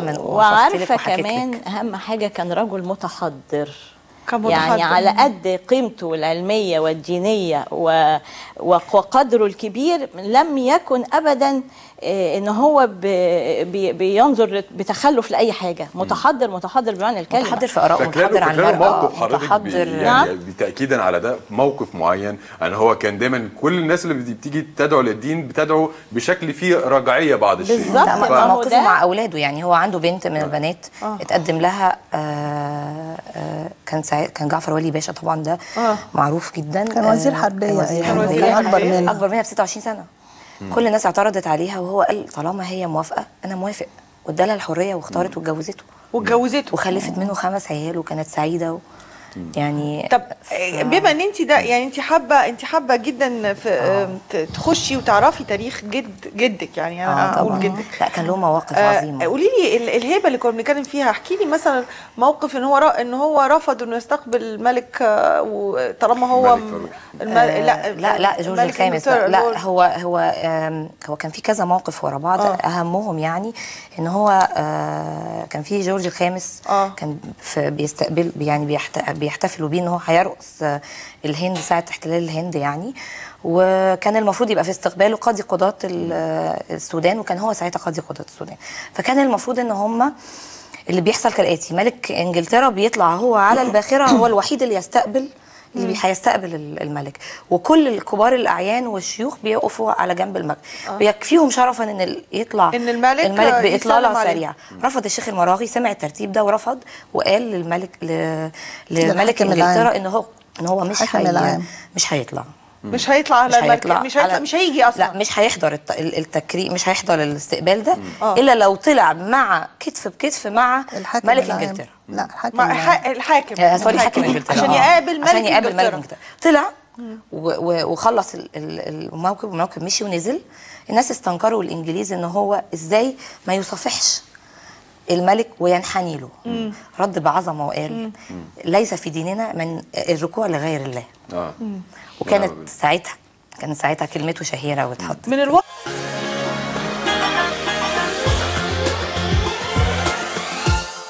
لك وعارفة كمان. أهم حاجة كان رجل متحضر يعني. على قد قيمته العلمية والدينية و... وقدره الكبير لم يكن ابدا آه، إن هو. بينظر بتخلف لأي حاجة متحضر متحضر بمعنى الكلمة متحضر في ارائه فاكره متحضر عن المرأة موقف حضرتك بي متحضر نعم. يعني تاكيدا على ده موقف معين ان هو كان دايما كل الناس اللي بت- بتيجي تدعو للدين بتدعو بشكل فيه رجعية بعض الشيء بالظبط. ف- موقفه مع أولاده يعني هو عنده بنت من البنات اتقدم لها آه آه كان ساعت كان جعفر ولي باشا طبعا ده معروف جدا. كان وزير آه، حربية. كان وزير يعني، حربية. كان أكبر منها. أكبر منها ب 26 سنة. كل الناس اعترضت عليها وهو قال طالما هي موافقة أنا موافق. وادالها الحرية واختارت واتجوزته. واتجوزته. وخلفت منه خمس عيال وكانت سعيدة و يعني طب بما إن انت ده يعني انت حابة انت حابة جدا في ت- تخشي وتعرفي تاريخ جد جدك يعني أنا آه أقول جدك لا كان له مواقف آه، عظيمة قولي لي ال- الهيبة اللي كنا بنتكلم فيها احكي لي مثلا موقف إن هو إن هو رفض إنه يستقبل الملك آه، وطالما هو الملك. آه، لا لا جورج الخامس لا. لا هو هو هو كان في كذا موقف ورا بعض آه. أهمهم يعني إن هو آه، كان في جورج الخامس آه. كان في بيستقبل يعني بيحت- بيحتفلوا بيه إن هو هيرقص آه، الهند ساعة احتلال الهند يعني. وكان المفروض يبقى في استقباله قاضي قضاة ال- آه، السودان وكان هو ساعتها قاضي قضاة السودان. فكان المفروض إن هم اللي بيحصل كالآتي ملك إنجلترا بيطلع هو على الباخرة هو الوحيد اللي يستقبل اللي هيستقبل ال- الملك وكل الكبار الأعيان والشيوخ بيقفوا على جنب الملك ويكفيهم شرفا إن يطلع إن الملك الملك بإطلالة. سريعة رفض الشيخ المراغي سمع الترتيب ده ورفض وقال للملك ل... لملك للحاكم العام. إنجلترا إن هو إن هو مش. العام. مش هيطلع مش هيطلع على مش هيطلع مش هيطلع على- مش هيجي أصلا. لا مش هيحضر الت- ال- التكريم مش هيحضر الاستقبال ده إلا لو طلع مع كتف بكتف مع الحاكم ملك. إنجلترا. لا الحاكم الحاكم. آه، سوري حاكم إنجلترا. عشان آه. يقابل ملك عشان يقابل ملك إنجلترا. طلع وخلص ال- ال- الموكب والموكب مشي ونزل. الناس استنكروا الإنجليز إن هو إزاي ما يصافحش. الملك وينحني له رد بعظمة وقال ليس في ديننا من الركوع لغير الله. آه. وكانت ساعتها كانت ساعتها كلمته شهيرة واتحطت من الوقت